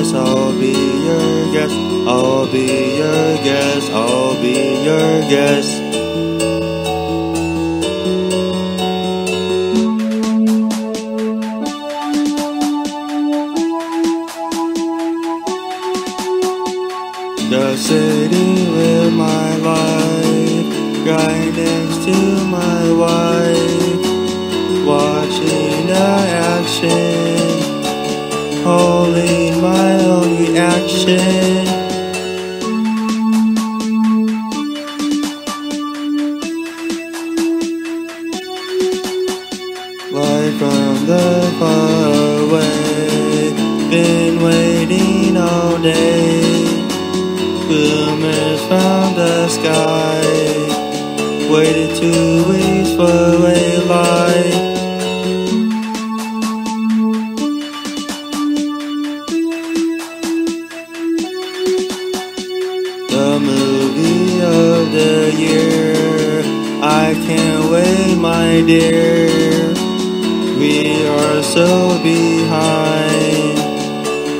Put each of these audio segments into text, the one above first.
guest. I'll be your guest. I'll be your guest. I'll be your guest. The city with my life, next to my Light from the far away, been waiting all day. From the sky, waited two weeks for my dear. We are so behind,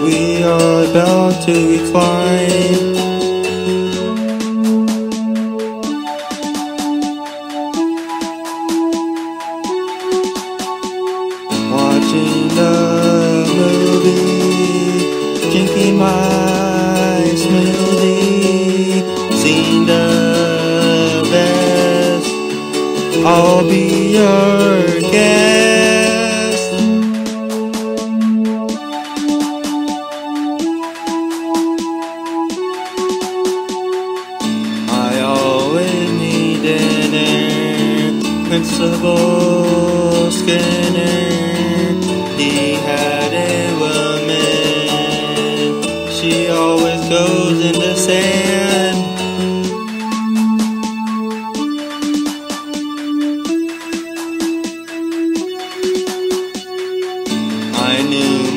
we are about to recline. Watching the movie, drinking my smoothie, seeing the I'll be your guest. I always need an air. Principal Skinner,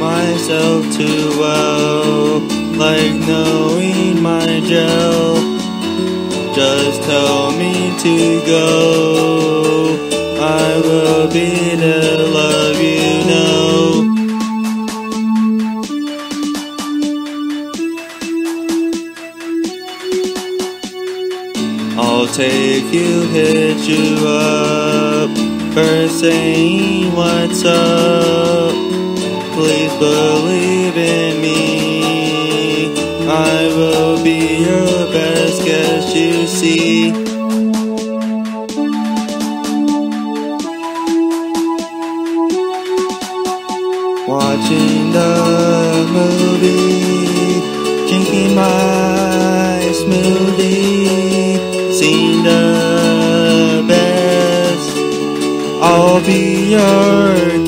myself too well, like knowing my gel. Just tell me to go. I will be the love you know. I'll take you, hit you up. First saying what's up. Please believe in me. I will be your best guest you see. Watching the movie, drinking my smoothie, seeing the best. I'll be your